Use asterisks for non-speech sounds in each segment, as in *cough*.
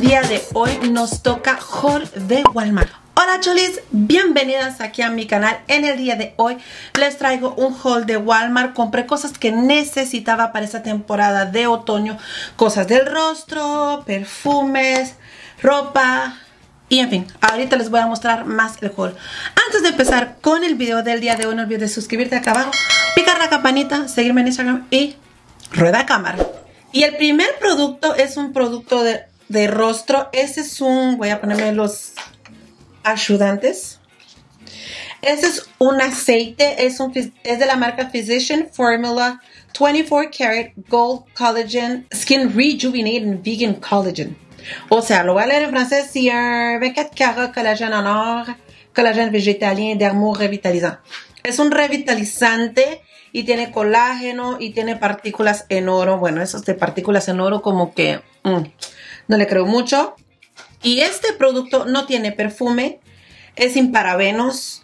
día de hoy nos toca haul de Walmart. Hola chulis, bienvenidas aquí a mi canal. En el día de hoy les traigo un haul de Walmart. Compré cosas que necesitaba para esta temporada de otoño. Cosas del rostro, perfumes, ropa, y en fin, ahorita les voy a mostrar más el haul. Antes de empezar con el video del día de hoy, no olvides suscribirte acá abajo, picar la campanita, seguirme en Instagram y rueda cámara. Y el primer producto es un producto de, de rostro. Ese es un, voy a ponerme los ayudantes. Este es un aceite, es, un, es de la marca Physician Formula 24 Karat Gold Collagen Skin Rejuvenating Vegan Collagen. O sea, lo voy a leer en francés. C'est un 24 carats collagène en or, collagène végétalien dermo revitalizant. Es un revitalizante y tiene colágeno y tiene partículas en oro. Bueno, esos de partículas en oro como que mm, no le creo mucho. Y este producto no tiene perfume, es sin parabenos,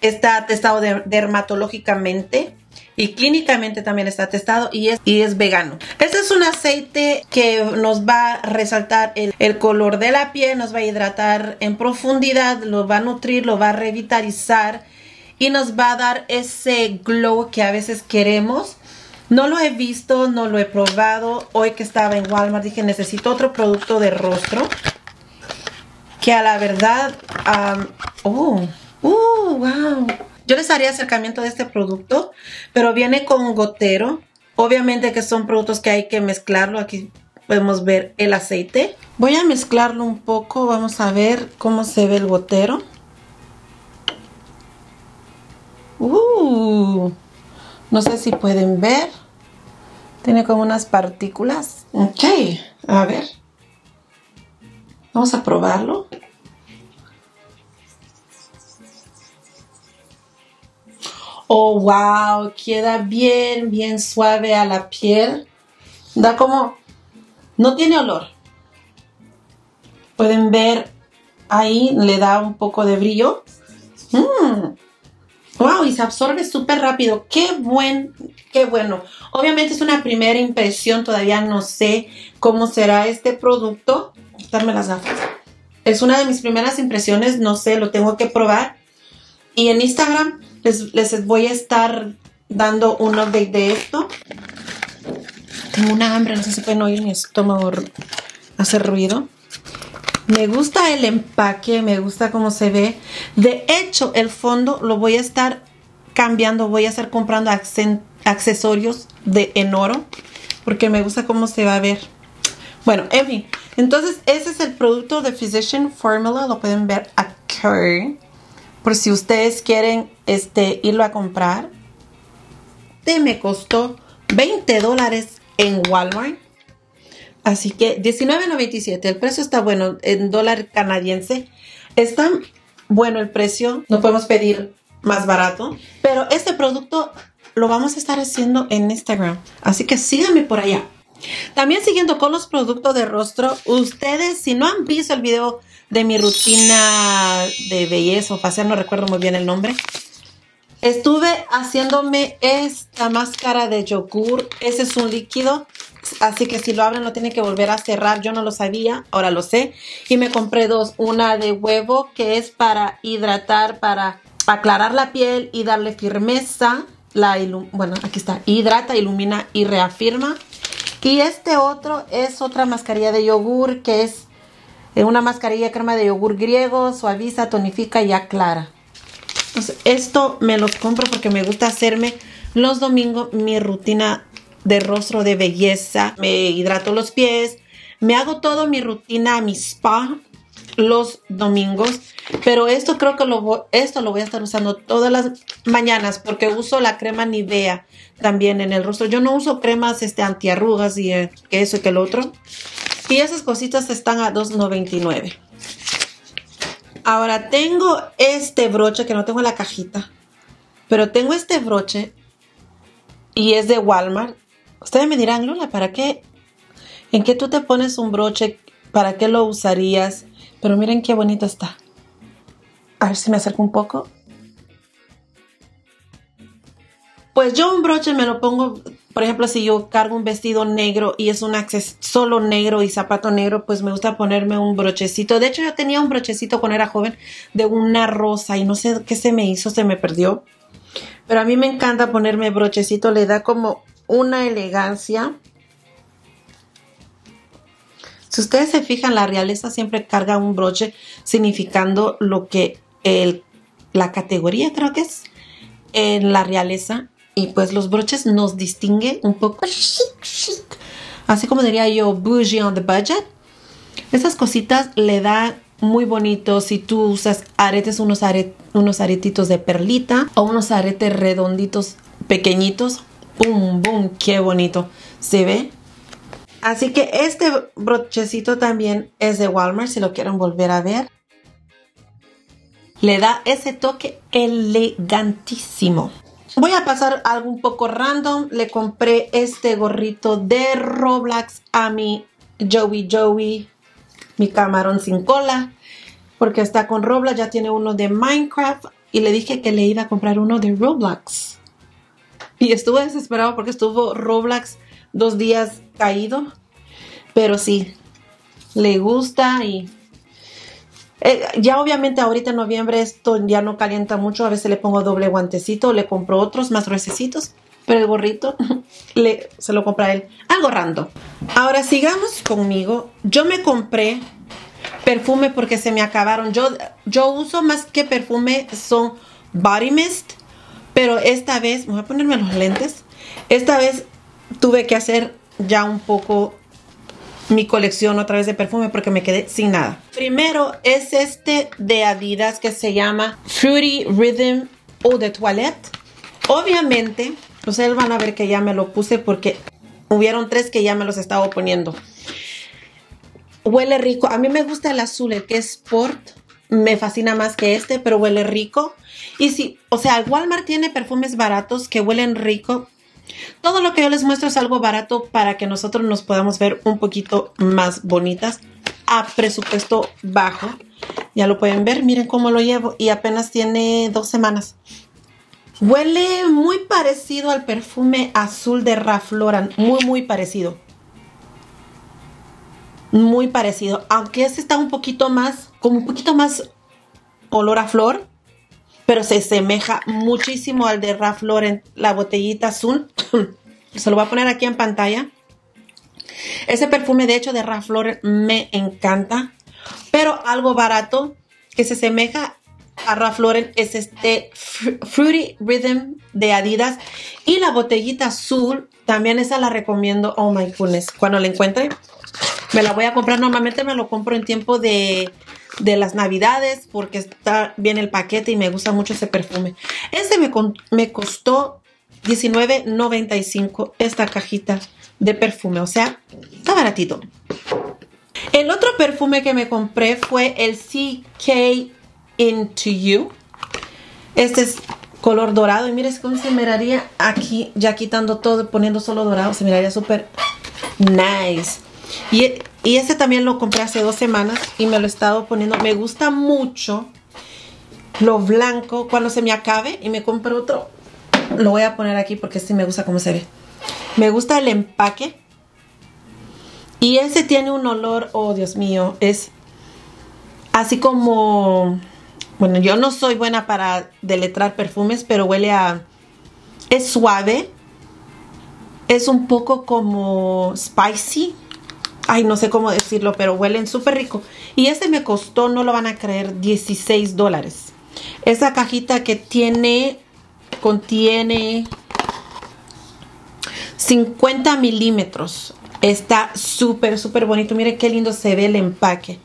está testado dermatológicamente y clínicamente también está testado y es, y es vegano. Este es un aceite que nos va a resaltar el, el, color de la piel, nos va a hidratar en profundidad, lo va a nutrir, lo va a revitalizar y nos va a dar ese glow que a veces queremos. No lo he visto, no lo he probado. Hoy que estaba en Walmart dije necesito otro producto de rostro. Que a la verdad... Oh, uh, wow. Yo les haría acercamiento de este producto, pero viene con gotero. Obviamente que son productos que hay que mezclarlo. Aquí podemos ver el aceite. Voy a mezclarlo un poco. Vamos a ver cómo se ve el gotero. Uh, no sé si pueden ver. Tiene como unas partículas. Ok, a ver. Vamos a probarlo. Oh, wow, queda bien, bien suave a la piel. Da como, no tiene olor. Pueden ver ahí, le da un poco de brillo. Mmm. Wow, y se absorbe súper rápido. Qué buen, qué bueno. Obviamente es una primera impresión, todavía no sé cómo será este producto. Darme las gafas. Es una de mis primeras impresiones, no sé, lo tengo que probar. Y en Instagram les, voy a estar dando un update de esto. Tengo una hambre, no sé si pueden oír mi estómago hacer ruido. Me gusta el empaque, me gusta cómo se ve. De hecho, el fondo lo voy a estar cambiando, voy a estar comprando accesorios de en oro porque me gusta cómo se va a ver. Bueno, en fin, entonces ese es el producto de Physician Formula, lo pueden ver aquí. Por si ustedes quieren este, irlo a comprar. Este me costó 20 dólares en Walmart. Así que 19.97. El precio está bueno en dólar canadiense. Está bueno el precio. No podemos pedir más barato. Pero este producto lo vamos a estar haciendo en Instagram. Así que síganme por allá. También siguiendo con los productos de rostro, ustedes si no han visto el video de mi rutina de belleza o facial, no recuerdo muy bien el nombre, estuve haciéndome esta máscara de yogur. Ese es un líquido, así que si lo abren no tienen que volver a cerrar. Yo no lo sabía, ahora lo sé. Y me compré dos, una de huevo que es para hidratar, para aclarar la piel y darle firmeza. La bueno, aquí está, hidrata, ilumina y reafirma. Y este otro es otra mascarilla de yogur que es eh, una mascarilla crema de yogur griego, suaviza, tonifica y aclara. Entonces, esto me los compro porque me gusta hacerme los domingos mi rutina de rostro de belleza. Me hidrato los pies, me hago todo mi rutina, mi spa los domingos. Pero esto creo que lo, esto lo voy a estar usando todas las mañanas porque uso la crema Nivea también en el rostro. Yo no uso cremas este, antiarrugas y eh, eso y que el otro. Y esas cositas están a $2.99. Ahora tengo este broche que no tengo en la cajita. Pero tengo este broche y es de Walmart. Ustedes me dirán, Lula, ¿para qué? ¿En qué tú te pones un broche? ¿Para qué lo usarías? Pero miren qué bonito está. A ver si me acerco un poco. Pues yo un broche me lo pongo por ejemplo, si yo cargo un vestido negro y es un acceso solo negro y zapato negro, pues me gusta ponerme un brochecito. De hecho, yo tenía un brochecito cuando era joven de una rosa y no sé qué se me hizo, se me perdió. Pero a mí me encanta ponerme brochecito, le da como una elegancia. Si ustedes se fijan, la realeza siempre carga un broche significando lo que el, la categoría creo que es en la realeza y pues los broches nos distingue un poco. Así como diría yo, bougie on the budget. Esas cositas le da muy bonito si tú usas aretes, unos, unos aretitos de perlita o unos aretes redonditos pequeñitos. ¡Bum, bum! ¡Qué bonito! ¿Se ve? Así que este brochecito también es de Walmart si lo quieren volver a ver. Le da ese toque elegantísimo. Voy a pasar algo un poco random. Le compré este gorrito de Roblox a mi Joey Joey, mi camarón sin cola, porque está con Roblox. Ya tiene uno de Minecraft y le dije que le iba a comprar uno de Roblox. *laughs* Y estuve desesperado porque estuvo Roblox dos días caído. Pero sí, le gusta y eh, ya obviamente ahorita en noviembre esto ya no calienta mucho, a veces le pongo doble guantecito, le compro otros más gruesecitos, pero el gorrito *laughs* se lo compra él. Algo random. Ahora sigamos conmigo. Yo me compré perfume porque se me acabaron. Yo, yo uso más que perfume, son body mist, pero esta vez, voy a ponerme los lentes, esta vez tuve que hacer ya un poco mi colección otra vez de perfume porque me quedé sin nada. Primero es este de Adidas que se llama Fruity Rhythm Eau de Toilette. Obviamente, ustedes van a ver que ya me lo puse porque hubieron tres que ya me los estaba poniendo. Huele rico. A mí me gusta el azul, el que es Sport. Me fascina más que este, pero huele rico. Y si, o sea, Walmart tiene perfumes baratos que huelen rico, todo lo que yo les muestro es algo barato para que nosotros nos podamos ver un poquito más bonitas a presupuesto bajo. Ya lo pueden ver, miren cómo lo llevo y apenas tiene dos semanas. Huele muy parecido al perfume azul de Ralph Lauren, muy muy parecido. Muy parecido, aunque este está un poquito más, como un poquito más olor a flor pero se asemeja muchísimo al de Ralph Lauren, la botellita azul. *clears throat* se lo voy a poner aquí en pantalla. Ese perfume, de hecho, de Ralph Lauren me encanta, pero algo barato que se asemeja a Ralph Lauren es este Fruity Rhythm de Adidas y la botellita azul también esa la recomiendo. Oh my goodness, cuando la encuentre me la voy a comprar. Normalmente me lo compro en tiempo de de las navidades porque está bien el paquete y me gusta mucho ese perfume. Este me, me costó $19.95 esta cajita de perfume, o sea, está baratito. El otro perfume que me compré fue el CK Into You. Este es color dorado y mire cómo se miraría aquí, ya quitando todo, poniendo solo dorado, se miraría súper nice. Y, y este también lo compré hace dos semanas y me lo he estado poniendo. Me gusta mucho lo blanco. Cuando se me acabe y me compre otro, lo voy a poner aquí porque este me gusta cómo se ve. Me gusta el empaque. Y ese tiene un olor, oh Dios mío, es así como... Bueno, yo no soy buena para deletrar perfumes, pero huele a... Es suave. Es un poco como spicy ay, no sé cómo decirlo, pero huelen súper rico. Y este me costó, no lo van a creer, 16 dólares. Esa cajita que tiene, contiene 50 milímetros. Está súper, súper bonito. Mire qué lindo se ve el empaque.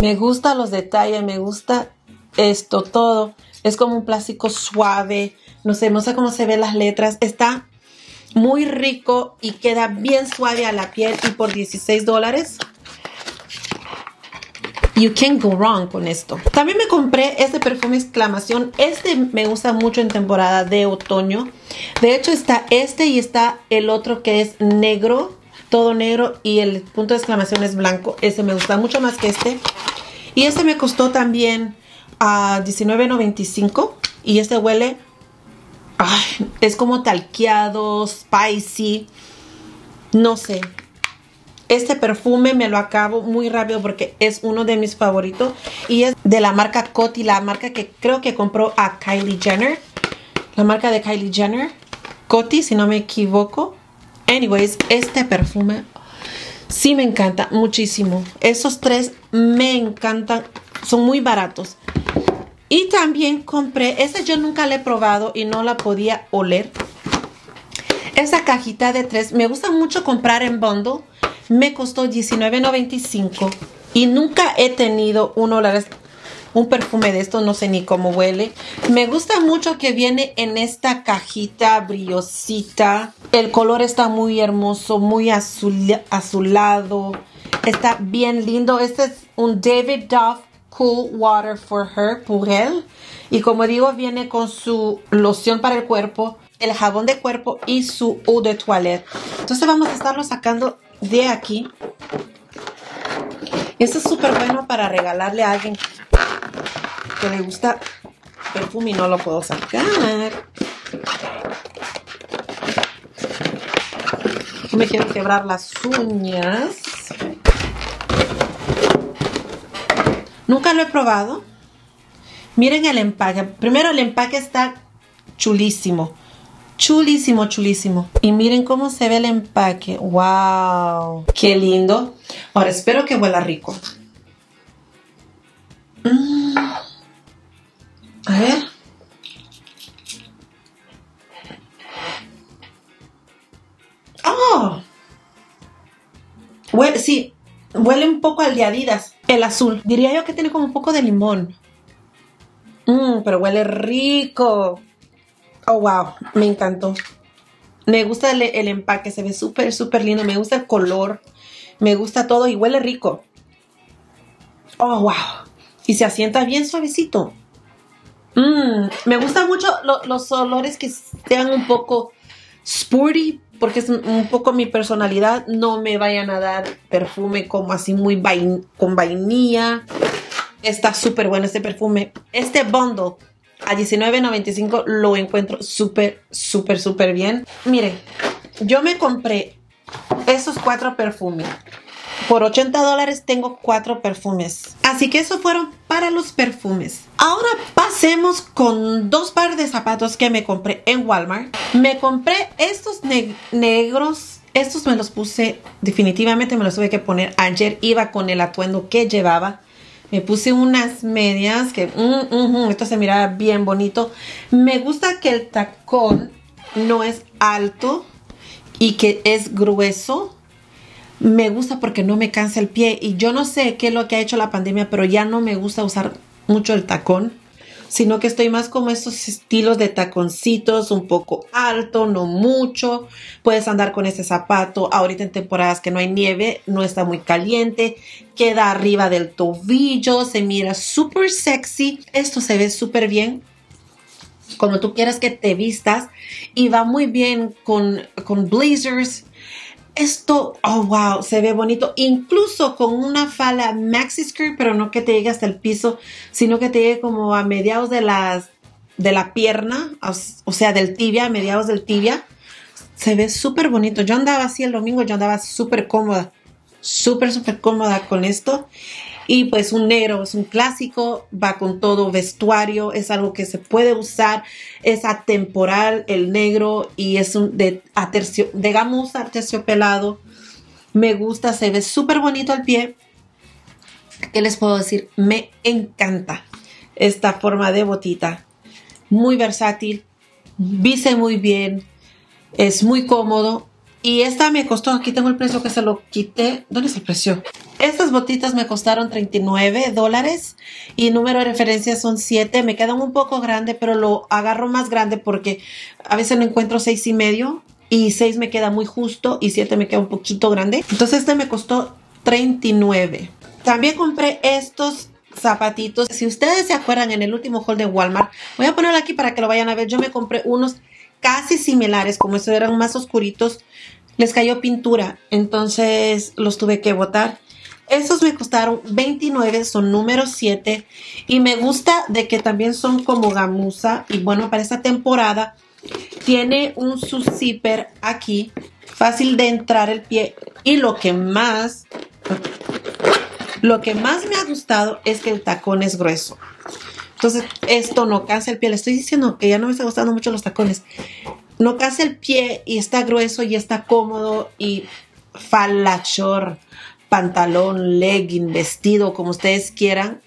Me gustan los detalles, me gusta esto todo. Es como un plástico suave. No sé, no sé cómo se ven las letras. Está muy rico y queda bien suave a la piel y por 16 dólares. You can't go wrong con esto. También me compré este perfume exclamación. Este me gusta mucho en temporada de otoño. De hecho está este y está el otro que es negro. Todo negro y el punto de exclamación es blanco. Ese me gusta mucho más que este. Y este me costó también a $19.95. Y este huele Ay, es como talqueado, spicy. No sé. Este perfume me lo acabo muy rápido porque es uno de mis favoritos. Y es de la marca Coty, la marca que creo que compró a Kylie Jenner. La marca de Kylie Jenner. Coty, si no me equivoco. Anyways, este perfume sí me encanta muchísimo. Esos tres me encantan. Son muy baratos. Y también compré, esa yo nunca la he probado y no la podía oler. Esa cajita de tres, me gusta mucho comprar en bundle. Me costó $19.95 y nunca he tenido un, un perfume de esto, no sé ni cómo huele. Me gusta mucho que viene en esta cajita brillosita. El color está muy hermoso, muy azul, azulado. Está bien lindo. Este es un David Duff Cool Water for Her, elle. Y como digo, viene con su loción para el cuerpo, el jabón de cuerpo y su eau de toilette. Entonces vamos a estarlo sacando de aquí. Esto es súper bueno para regalarle a alguien que le gusta perfume y no lo puedo sacar. Me quiero quebrar las uñas. Nunca lo he probado. Miren el empaque. Primero el empaque está chulísimo. Chulísimo, chulísimo. Y miren cómo se ve el empaque. ¡Wow! ¡Qué lindo! Ahora espero que huela rico. Mm. A ver. ¡Oh! Huele, sí, huele un poco al de Adidas. El azul. Diría yo que tiene como un poco de limón. Mmm, pero huele rico. Oh, wow. Me encantó. Me gusta el, empaque. Se ve súper, súper lindo. Me gusta el color. Me gusta todo y huele rico. Oh, wow. Y se asienta bien suavecito. Mmm. Me gustan mucho los olores que sean un poco sporty, porque es un poco mi personalidad, no me vayan a dar perfume como así muy con vainilla. Está súper bueno este perfume. Este bundle a $19.95 lo encuentro súper, súper, súper bien. Miren, yo me compré esos cuatro perfumes. Por 80 dólares tengo cuatro perfumes. Así que eso fueron para los perfumes. Ahora pasemos con dos pares de zapatos que me compré en Walmart. Me compré estos negros. Estos me los puse, definitivamente me los tuve que poner ayer. Iba con el atuendo que llevaba. Me puse unas medias que mm, esto se miraba bien bonito. Me gusta que el tacón no es alto y que es grueso me gusta porque no me cansa el pie y yo no sé qué es lo que ha hecho la pandemia, pero ya no me gusta usar mucho el tacón, sino que estoy más como estos estilos de taconcitos, un poco alto, no mucho. Puedes andar con ese zapato. Ahorita en temporadas que no hay nieve, no está muy caliente, queda arriba del tobillo, se mira súper sexy. Esto se ve súper bien. Como tú quieras que te vistas. Y va muy bien con, con blazers esto, oh wow, se ve bonito, incluso con una fala maxi skirt, pero no que te llegue hasta el piso, sino que te llegue como a mediados de las de la pierna, o, sea, del tibia, a mediados del tibia. Se ve súper bonito. Yo andaba así el domingo, yo andaba súper cómoda, súper, súper cómoda con esto. Y pues un negro es un clásico, va con todo vestuario, es algo que se puede usar, es atemporal el negro y es un de atercio, de gamuza aterciopelado. Me gusta, se ve súper bonito al pie. ¿Qué les puedo decir? Me encanta esta forma de botita. Muy versátil, vise muy bien, es muy cómodo y esta me costó, aquí tengo el precio que se lo quité. ¿Dónde es el precio? Estas botitas me costaron 39 dólares y número de referencia son 7. Me quedan un poco grande, pero lo agarro más grande porque a veces no encuentro 6 y medio y 6 me queda muy justo y 7 me queda un poquito grande. Entonces este me costó 39. También compré estos zapatitos. Si ustedes se acuerdan en el último haul de Walmart, voy a ponerlo aquí para que lo vayan a ver. Yo me compré unos casi similares, como estos eran más oscuritos, les cayó pintura, entonces los tuve que botar. Estos me costaron 29, son número 7 y me gusta de que también son como gamuza y bueno, para esta temporada tiene un su zipper aquí, fácil de entrar el pie. Y lo que más, lo que más me ha gustado es que el tacón es grueso. Entonces, esto no cansa el pie. Le estoy diciendo que ya no me está gustando mucho los tacones. No cansa el pie y está grueso y está cómodo y falachor, pantalón, legging, vestido, como ustedes quieran.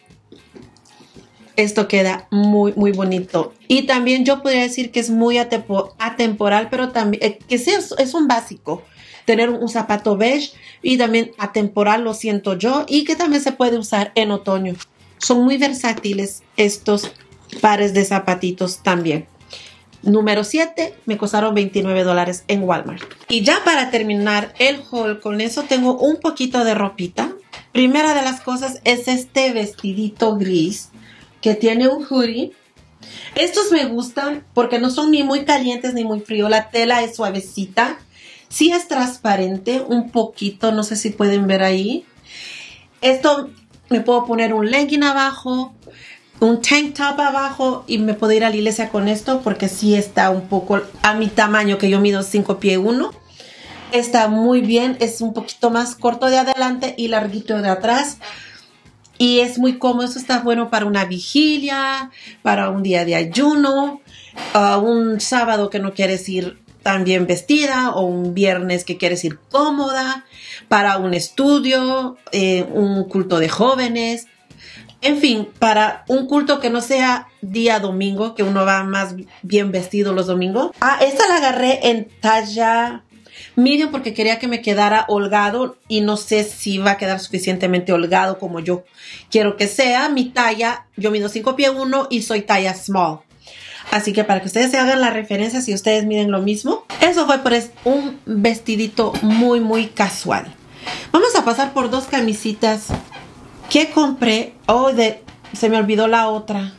Esto queda muy, muy bonito. Y también yo podría decir que es muy atemporal, pero también, eh, que sí es, un básico. Tener un, zapato beige y también atemporal, lo siento yo, y que también se puede usar en otoño. Son muy versátiles estos pares de zapatitos también. Número 7, me costaron 29 dólares en Walmart. Y ya para terminar el haul, con eso tengo un poquito de ropita. Primera de las cosas es este vestidito gris que tiene un hoodie. Estos me gustan porque no son ni muy calientes ni muy frío. La tela es suavecita. Sí es transparente un poquito, no sé si pueden ver ahí. Esto me puedo poner un legging abajo, un tank top abajo y me puedo ir a la iglesia con esto porque sí está un poco a mi tamaño que yo mido 5 pie 1. Está muy bien, es un poquito más corto de adelante y larguito de atrás. Y es muy cómodo, esto está bueno para una vigilia, para un día de ayuno, uh, un sábado que no quieres ir tan bien vestida o un viernes que quieres ir cómoda, para un estudio, eh, un culto de jóvenes, en fin, para un culto que no sea día domingo, que uno va más bien vestido los domingos. Ah, esta la agarré en talla medium porque quería que me quedara holgado y no sé si va a quedar suficientemente holgado como yo quiero que sea. Mi talla, yo mido 5 pie 1 y soy talla small. Así que para que ustedes se hagan la referencia, si ustedes miden lo mismo, eso fue por un vestidito muy, muy casual. Vamos a pasar por dos camisitas que compré. Oh, se me olvidó la otra.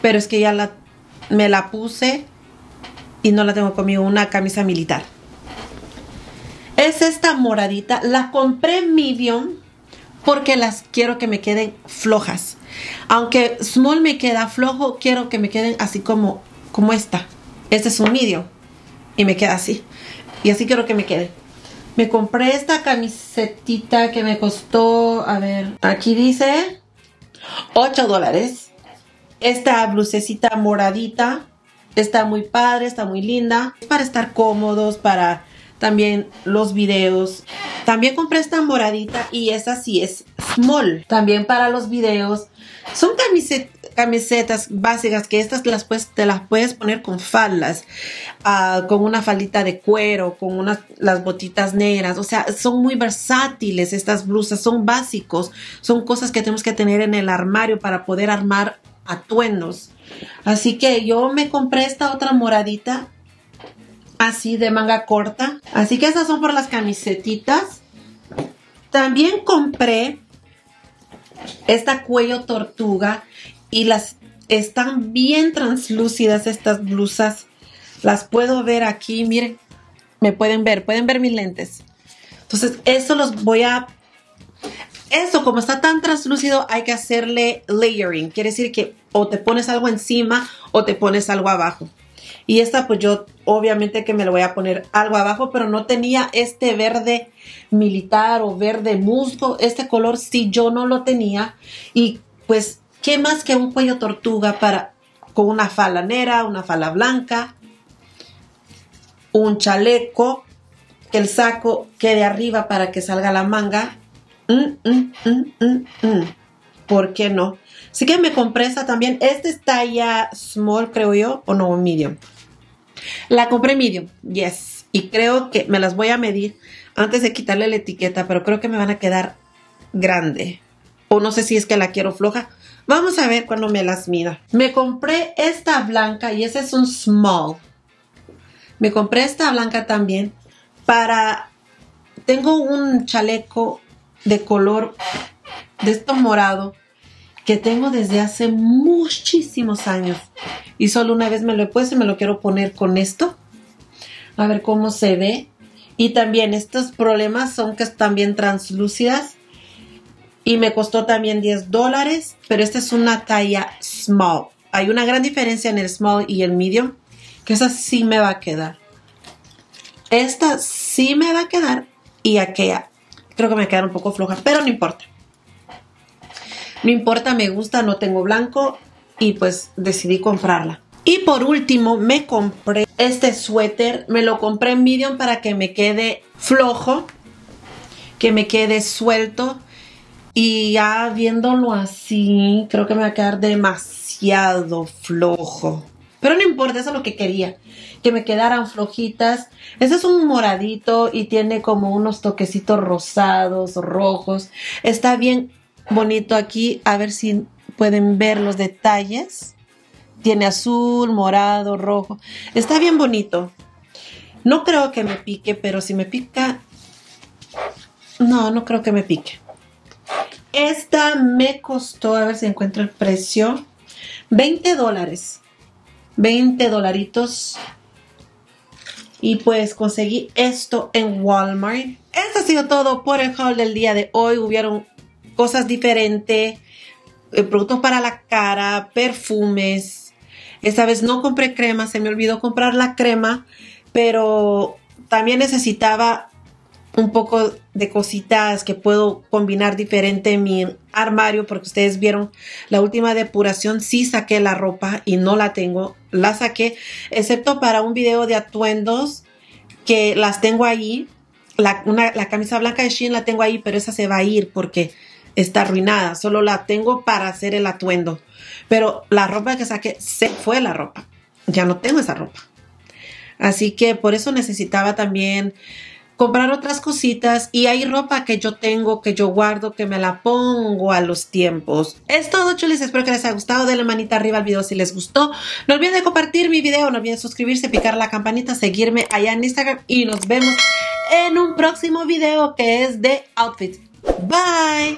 Pero es que ya la, me la puse y no la tengo conmigo. Una camisa militar. Es esta moradita. La compré medium porque las quiero que me queden flojas. Aunque small me queda flojo, quiero que me queden así como como esta. Este es un medium y me queda así. Y así quiero que me quede. Me compré esta camisetita que me costó, a ver, aquí dice 8 dólares. Esta blusecita moradita está muy padre, está muy linda. Para estar cómodos, para también los videos. También compré esta moradita y esa sí es small. También para los videos. Son camisetas camisetas básicas que estas las puedes, te las puedes poner con faldas, ah, con una faldita de cuero, con unas las botitas negras, o sea, son muy versátiles estas blusas, son básicos, son cosas que tenemos que tener en el armario para poder armar atuendos. Así que yo me compré esta otra moradita así de manga corta. Así que esas son por las camisetitas. También compré esta cuello tortuga y las están bien translúcidas estas blusas. Las puedo ver aquí, miren, me pueden ver, pueden ver mis lentes. Entonces, eso los voy a... Eso, como está tan translúcido, hay que hacerle layering. Quiere decir que o te pones algo encima o te pones algo abajo. Y esta, pues yo obviamente que me lo voy a poner algo abajo, pero no tenía este verde militar o verde musgo. Este color sí yo no lo tenía. Y pues ¿Qué más que un cuello tortuga para con una fala negra, una fala blanca, un chaleco, que el saco quede arriba para que salga la manga? Mm, mm, mm, ¿Por qué no? Así que me compré esta también. Esta es talla small, creo yo, o no, medium. La compré medium, yes. Y creo que me las voy a medir antes de quitarle la etiqueta, pero creo que me van a quedar grande. O no sé si es que la quiero floja. Vamos a ver cuando me las mida. Me compré esta blanca y ese es un small. Me compré esta blanca también para... Tengo un chaleco de color de esto morado que tengo desde hace muchísimos años. Y solo una vez me lo he puesto y me lo quiero poner con esto. A ver cómo se ve. Y también estos problemas son que están bien translúcidas y me costó también 10 dólares, pero esta es una talla small. Hay una gran diferencia en el small y el medium que esa sí me va a quedar. Esta sí me va a quedar y aquella creo que me queda un poco floja, pero no importa. No importa, me gusta, no tengo blanco y pues decidí comprarla. Y por último me compré este suéter, me lo compré en medium para que me quede flojo, que me quede suelto y ya viéndolo así, creo que me va a quedar demasiado flojo. Pero no importa, eso es lo que quería, que me quedaran flojitas. Este es un moradito y tiene como unos toquecitos rosados, rojos. Está bien bonito aquí, a ver si pueden ver los detalles. Tiene azul, morado, rojo. Está bien bonito. No creo que me pique, pero si me pica... No, no creo que me pique. Esta me costó, a ver si encuentro el precio, 20 dólares. 20 dolaritos. Y pues conseguí esto en Walmart. Esto ha sido todo por el haul del día de hoy. Hubieron cosas diferentes, eh, productos para la cara, perfumes. Esta vez no compré crema, se me olvidó comprar la crema, pero también necesitaba un poco de cositas que puedo combinar diferente en mi armario porque ustedes vieron la última depuración sí saqué la ropa y no la tengo la saqué excepto para un video de atuendos que las tengo ahí. La, la camisa blanca de Shein la tengo ahí pero esa se va a ir porque está arruinada solo la tengo para hacer el atuendo. Pero la ropa que saqué se fue la ropa. Ya no tengo esa ropa. Así que por eso necesitaba también comprar otras cositas y hay ropa que yo tengo, que yo guardo, que me la pongo a los tiempos. Es todo, chulis. Espero que les haya gustado. Denle manita arriba al video si les gustó. No olviden de compartir mi video, no olviden suscribirse, picar la campanita, seguirme allá en Instagram y nos vemos en un próximo video que es de outfits. Bye.